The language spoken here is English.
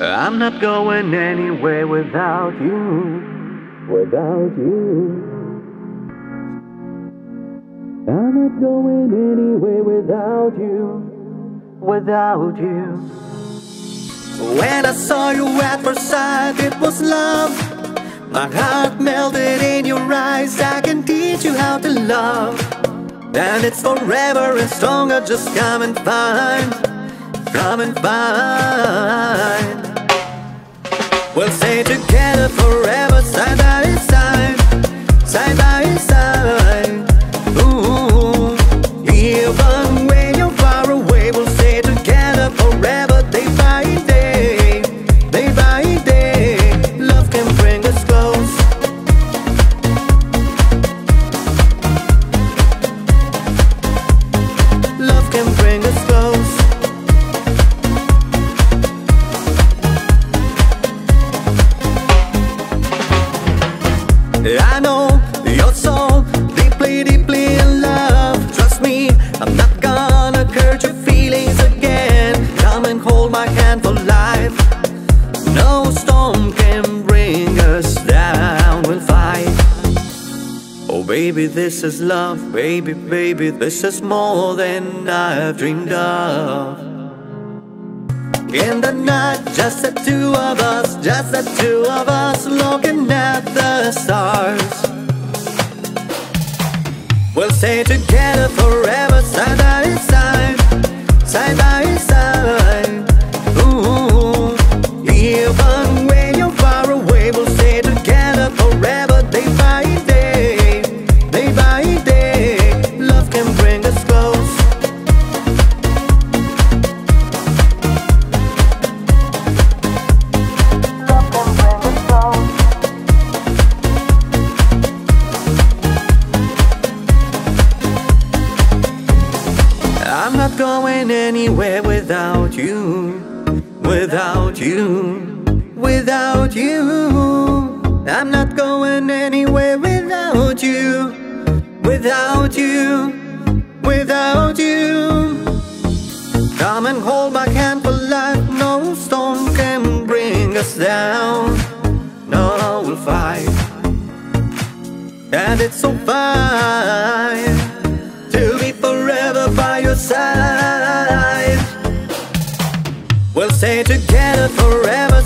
I'm not going anywhere without you. Without you. I'm not going anywhere without you. Without you. When I saw you at first sight, it was love. My heart melted in your eyes. I can teach you how to love. And it's forever and stronger. Just come and find. Come and find. Stay together forever, I know you're so deeply, deeply in love. Trust me, I'm not gonna hurt your feelings again. Come and hold my hand for life. No storm can bring us down. We'll fight. Oh, baby, this is love. Baby, baby, this is more than I've dreamed of. In the night, just the two of us, just the two of us looking at the stars. We'll stay together forever, side by side, side by I'm not going anywhere without you, without you, without you. I'm not going anywhere without you, without you, without you. Come and hold my hand for life, no storm can bring us down. No, we'll fight, and it's so fine We'll stay together forever,